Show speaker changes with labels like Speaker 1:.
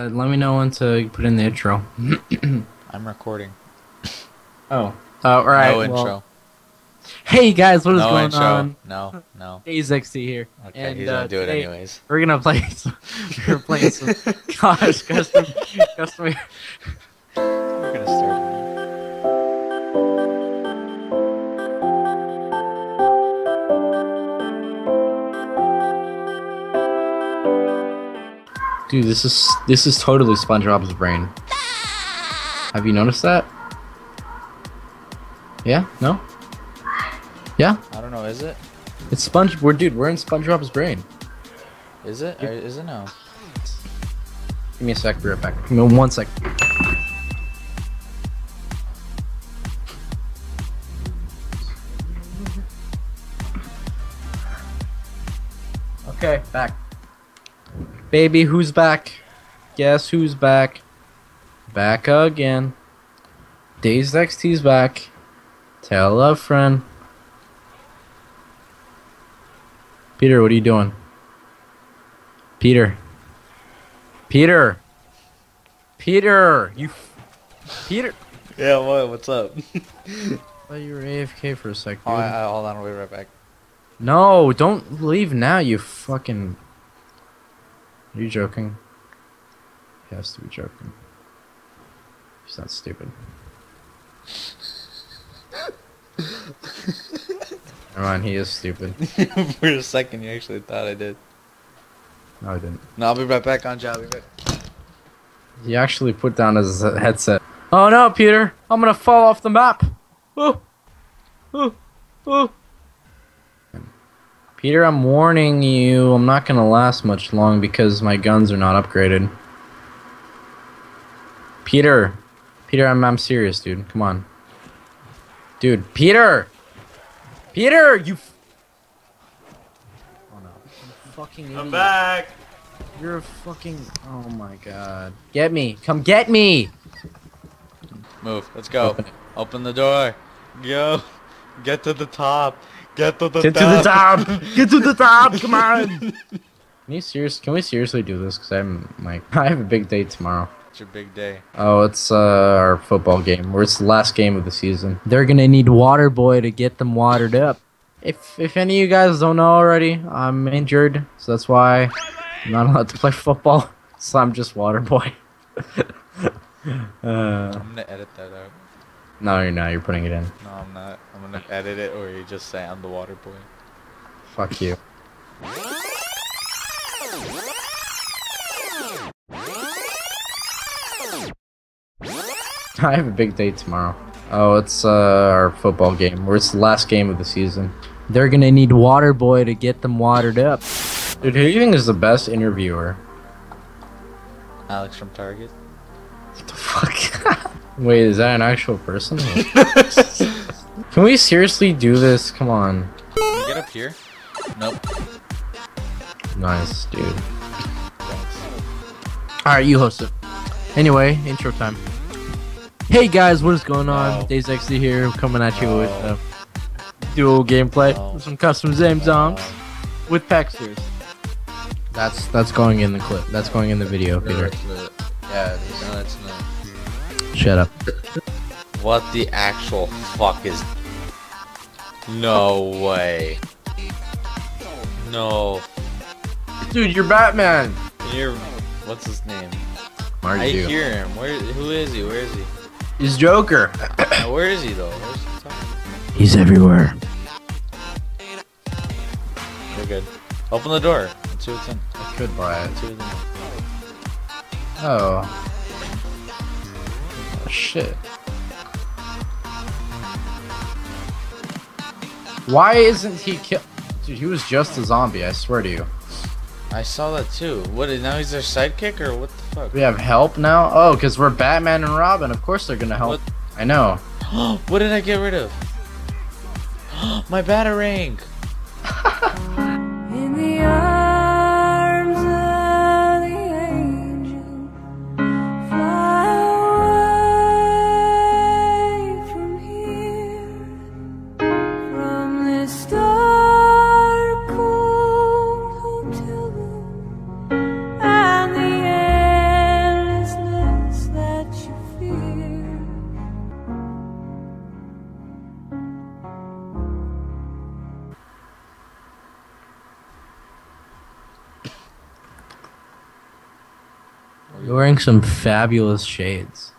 Speaker 1: Uh, let me know when to put in the intro.
Speaker 2: I'm recording.
Speaker 1: Oh. Uh, all right.
Speaker 2: no
Speaker 1: well-
Speaker 2: intro.
Speaker 1: hey guys, what is
Speaker 2: no
Speaker 1: going
Speaker 2: intro.
Speaker 1: on?
Speaker 2: No, no.
Speaker 1: Days XT here.
Speaker 2: Okay,
Speaker 1: And,
Speaker 2: he's
Speaker 1: uh,
Speaker 2: gonna do it anyways.
Speaker 1: We're gonna play. Some, we're playing some. gosh, custom, custom.
Speaker 2: We're gonna start.
Speaker 1: Dude, this is this is totally SpongeBob's brain. Have you noticed that? Yeah? No? Yeah?
Speaker 2: I don't know. Is it?
Speaker 1: It's Sponge. We're dude. We're in SpongeBob's brain.
Speaker 2: Is it? Or is it no?
Speaker 1: Give me a sec. Be right back. Give me one sec. Okay, back. Baby, who's back? Guess who's back? Back again. Days XT's back. Tell a friend. Peter, what are you doing? Peter. Peter. Peter, you. f- Peter.
Speaker 2: Yeah. What? What's up?
Speaker 1: I thought you were AFK for a sec.
Speaker 2: oh. I, I, hold on. I'll be right back.
Speaker 1: No, don't leave now, you fucking. Are you joking? He has to be joking. He's not stupid. Never mind, he is stupid.
Speaker 2: For a second, you actually thought I did.
Speaker 1: No, I didn't.
Speaker 2: No, I'll be right back on job. I'll be back.
Speaker 1: He actually put down his headset. Oh no, Peter! I'm gonna fall off the map! Oh! Oh! Oh! Peter, I'm warning you, I'm not gonna last much long because my guns are not upgraded. Peter! Peter, I'm, I'm serious, dude. Come on. Dude, Peter! Peter! You. F- oh no. You fucking idiot.
Speaker 2: back.
Speaker 1: You're a fucking. Oh my god. Get me. Come get me!
Speaker 2: Move. Let's go.
Speaker 1: Open
Speaker 2: Open, the door. Go. Get to the top. Get to the
Speaker 1: Get to the top! Get to the top! Come on! Can you serious? Can we seriously do this? Cause I'm like, I have a big day tomorrow.
Speaker 2: It's your big day.
Speaker 1: Oh, it's uh, our football game. Where it's the last game of the season. They're gonna need Water Boy to get them watered up. If if any of you guys don't know already, I'm injured, so that's why I'm not allowed to play football. So I'm just Water Boy. uh,
Speaker 2: I'm gonna edit that out.
Speaker 1: No, you're not. You're putting it in.
Speaker 2: No, I'm not. I'm gonna edit it, or you just say I'm the water boy.
Speaker 1: Fuck you. I have a big day tomorrow. Oh, it's uh, our football game. Where it's the last game of the season. They're gonna need Water Boy to get them watered up. Dude, who do you think is the best interviewer?
Speaker 2: Alex from Target.
Speaker 1: What the fuck? Wait, is that an actual person? Can we seriously do this? Come on.
Speaker 2: Get up here? Nope.
Speaker 1: Nice, dude. Alright, you host it. Anyway, intro time. Hey guys, what is going on?
Speaker 2: Oh.
Speaker 1: Days XD here, coming at you with uh, dual gameplay,
Speaker 2: Oh.
Speaker 1: with some custom Zame songs with Paxers. That's that's going in the clip. That's going in the video, Peter.
Speaker 2: Yeah, no, that's not.
Speaker 1: Shut up.
Speaker 2: What the actual fuck is? No way. No.
Speaker 1: Dude, you're Batman.
Speaker 2: You're. What's his name?
Speaker 1: Are
Speaker 2: I
Speaker 1: you?
Speaker 2: hear him. Where? Who is he? Where is he?
Speaker 1: He's Joker.
Speaker 2: Where is he though? Where's he talking?
Speaker 1: He's everywhere.
Speaker 2: We're good. Open the door. Let's see what's in.
Speaker 1: I could buy it.
Speaker 2: Let's see.
Speaker 1: Oh. Shit. Why isn't he kill? Dude, he was just a zombie. I swear to you.
Speaker 2: I saw that too. What? is- Now he's their sidekick or what the fuck?
Speaker 1: We have help now. Oh, because we're Batman and Robin. Of course they're gonna help.
Speaker 2: What?
Speaker 1: I know.
Speaker 2: what did I get rid of? My batarang.
Speaker 1: You're wearing some fabulous shades.